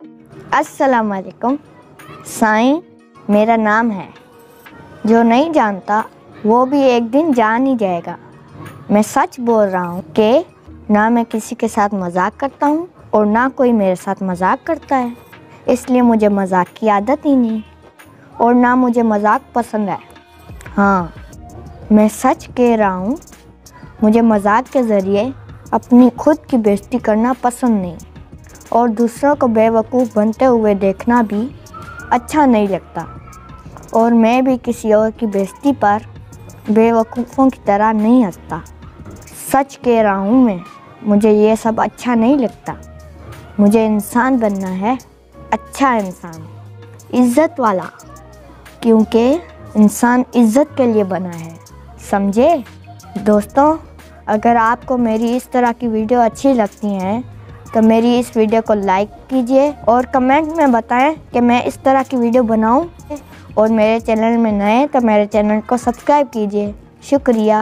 अस्सलाम वालेकुम। साईं, मेरा नाम है। जो नहीं जानता, वो भी एक दिन जान ही जाएगा। मैं सच बोल रहा हूँ कि ना मैं किसी के साथ मज़ाक करता हूँ और ना कोई मेरे साथ मज़ाक करता है। इसलिए मुझे मज़ाक की आदत ही नहीं और ना मुझे मज़ाक पसंद है। हाँ मैं सच कह रहा हूँ, मुझे मज़ाक के ज़रिए अपनी खुद की बेइज्जती करना पसंद नहीं। और दूसरों को बेवकूफ़ बनते हुए देखना भी अच्छा नहीं लगता। और मैं भी किसी और की बेइज्जती पर बेवकूफ़ों की तरह नहीं हंसता सच कह रहा हूँ मैं, मुझे ये सब अच्छा नहीं लगता। मुझे इंसान बनना है अच्छा इंसान, इज़्ज़त वाला। क्योंकि इंसान इज़्ज़त के लिए बना है, समझे? दोस्तों, अगर आपको मेरी इस तरह की वीडियो अच्छी लगती हैं तो मेरी इस वीडियो को लाइक कीजिए और कमेंट में बताएँ कि मैं इस तरह की वीडियो बनाऊँ और मेरे चैनल में नए तो मेरे चैनल को सब्सक्राइब कीजिए। शुक्रिया।